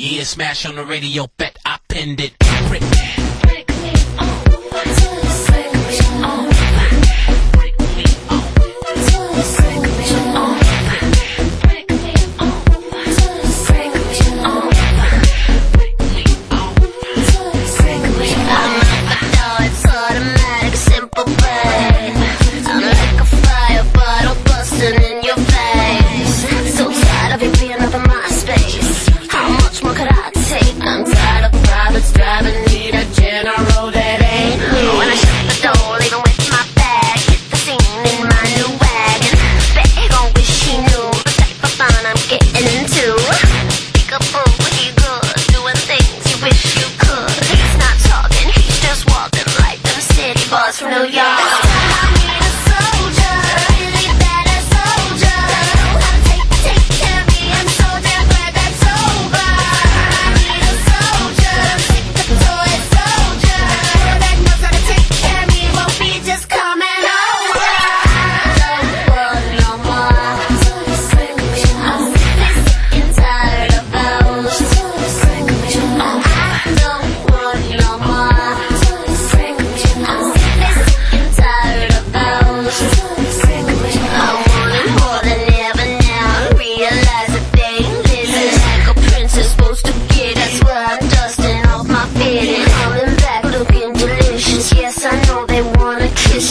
Yeah, smash on the radio, bet I pinned it. Driving me to general that ain't me. I shut the door, leaving with my bag, hit the scene in my new wagon. Bag on wish knew the type of fun I'm getting into. Pick up he things you wish you could. He's not talking, he's just like them city boys from New York.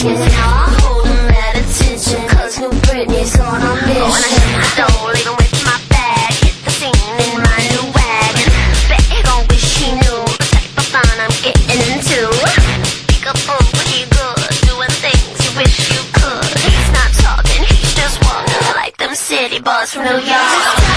Holding that cause new Britney's on a mission. When I hit the with my bag. Hit the scene in my new wagon. Bet gon' wish knew the type of fun I'm getting into. Pick up good. Doing things you wish you could. He's not talking, he's just walking like them city boys from New York.